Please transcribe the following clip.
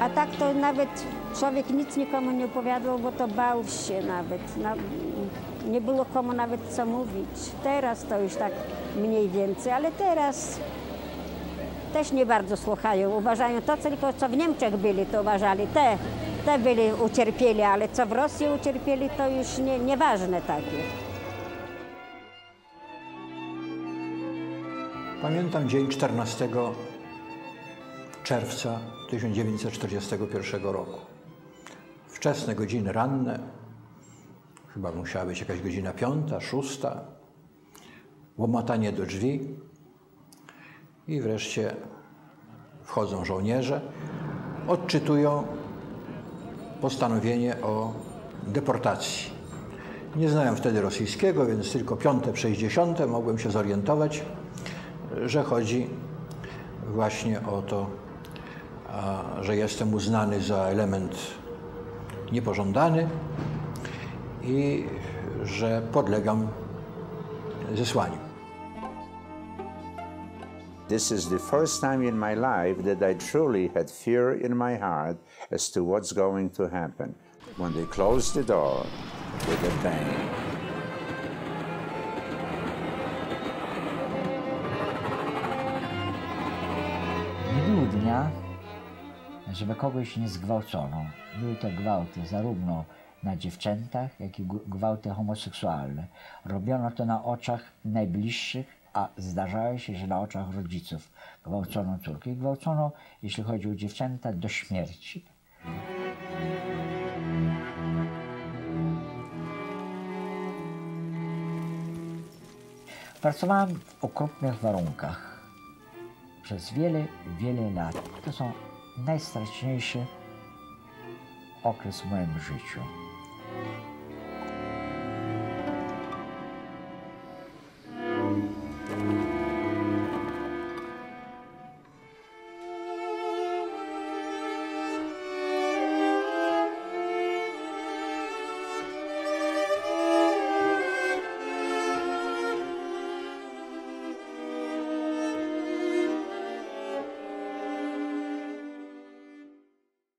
A tak to nawet człowiek nic nikomu nie opowiadał, bo to bał się nawet. Na, nie było komu nawet co mówić. Teraz to już tak mniej więcej, ale teraz też nie bardzo słuchają. Uważają to, co tylko co w Niemczech byli, to uważali. Te, te byli ucierpieli, ale co w Rosji ucierpieli, to już nie, nieważne takie. Pamiętam dzień 14 czerwca 1941 roku. Wczesne godziny ranne, chyba musiała być jakaś godzina piąta, szósta, łomotanie do drzwi i wreszcie wchodzą żołnierze, odczytują postanowienie o deportacji. Nie znałem wtedy rosyjskiego, więc tylko piąte, sześćdziesiąte mogłem się zorientować, że chodzi właśnie o to, że jestem uznany za element niepożądany i że podlegam zesłaniu. This is the first time in my life that I truly had fear in my heart as to what's going to happen when they close the door with a bang. Było dnia, żeby kogoś nie zgwałcono. Były to gwałty zarówno na dziewczętach, jak i gwałty homoseksualne. Robiono to na oczach najbliższych, a zdarzało się, że na oczach rodziców gwałcono córkę. I gwałcono, jeśli chodzi o dziewczęta, do śmierci. Pracowałem w okropnych warunkach przez wiele, wiele lat. To są najstraszniejszy okres w moim życiu.